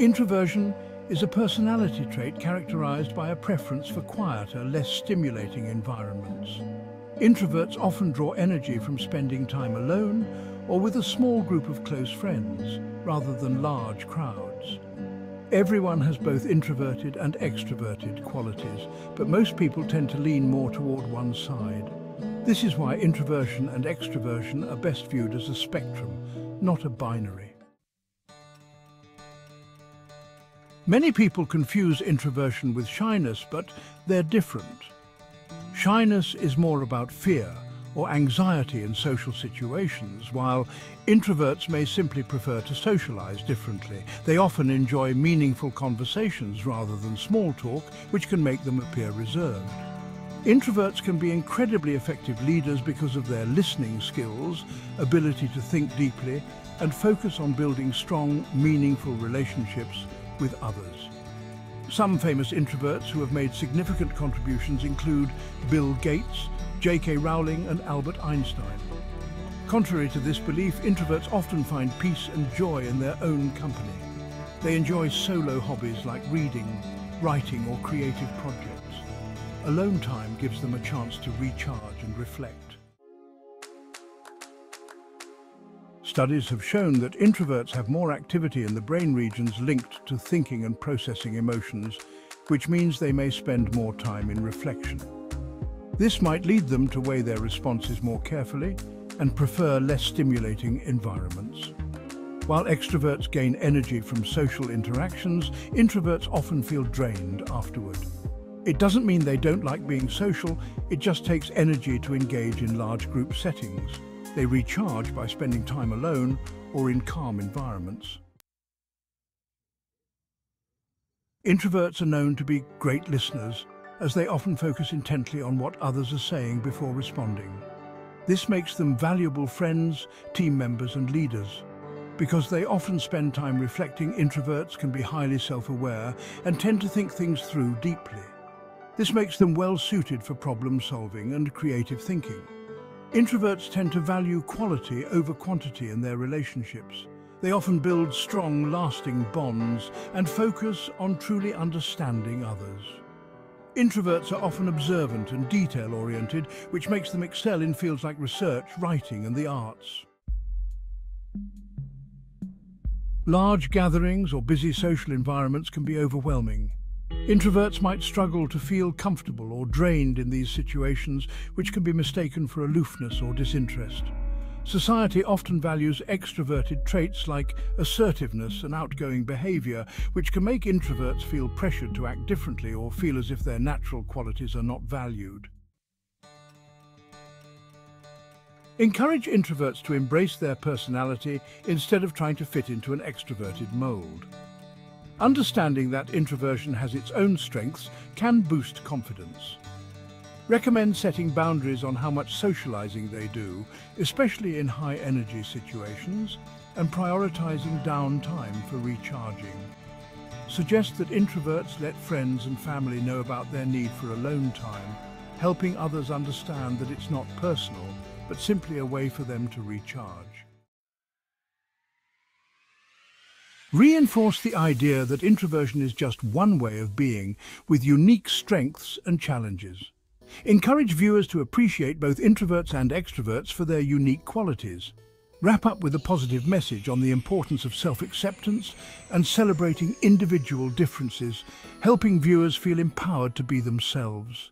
Introversion is a personality trait characterized by a preference for quieter, less stimulating environments. Introverts often draw energy from spending time alone or with a small group of close friends, rather than large crowds. Everyone has both introverted and extroverted qualities, but most people tend to lean more toward one side. This is why introversion and extroversion are best viewed as a spectrum, not a binary. Many people confuse introversion with shyness, but they're different. Shyness is more about fear or anxiety in social situations, while introverts may simply prefer to socialize differently. They often enjoy meaningful conversations rather than small talk, which can make them appear reserved. Introverts can be incredibly effective leaders because of their listening skills, ability to think deeply, and focus on building strong, meaningful relationships with others. Some famous introverts who have made significant contributions include Bill Gates, J.K. Rowling and Albert Einstein. Contrary to this belief, introverts often find peace and joy in their own company. They enjoy solo hobbies like reading, writing or creative projects. Alone time gives them a chance to recharge and reflect. Studies have shown that introverts have more activity in the brain regions linked to thinking and processing emotions, which means they may spend more time in reflection. This might lead them to weigh their responses more carefully and prefer less stimulating environments. While extroverts gain energy from social interactions, introverts often feel drained afterward. It doesn't mean they don't like being social, it just takes energy to engage in large group settings. They recharge by spending time alone or in calm environments. Introverts are known to be great listeners as they often focus intently on what others are saying before responding. This makes them valuable friends, team members and leaders. Because they often spend time reflecting, introverts can be highly self-aware and tend to think things through deeply. This makes them well suited for problem solving and creative thinking. Introverts tend to value quality over quantity in their relationships. They often build strong, lasting bonds and focus on truly understanding others. Introverts are often observant and detail-oriented, which makes them excel in fields like research, writing and the arts. Large gatherings or busy social environments can be overwhelming. Introverts might struggle to feel comfortable or drained in these situations, which can be mistaken for aloofness or disinterest. Society often values extroverted traits like assertiveness and outgoing behaviour, which can make introverts feel pressured to act differently or feel as if their natural qualities are not valued. Encourage introverts to embrace their personality instead of trying to fit into an extroverted mould. Understanding that introversion has its own strengths can boost confidence. Recommend setting boundaries on how much socializing they do, especially in high-energy situations, and prioritizing downtime for recharging. Suggest that introverts let friends and family know about their need for alone time, helping others understand that it's not personal, but simply a way for them to recharge. Reinforce the idea that introversion is just one way of being with unique strengths and challenges. Encourage viewers to appreciate both introverts and extroverts for their unique qualities. Wrap up with a positive message on the importance of self-acceptance and celebrating individual differences, helping viewers feel empowered to be themselves.